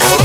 love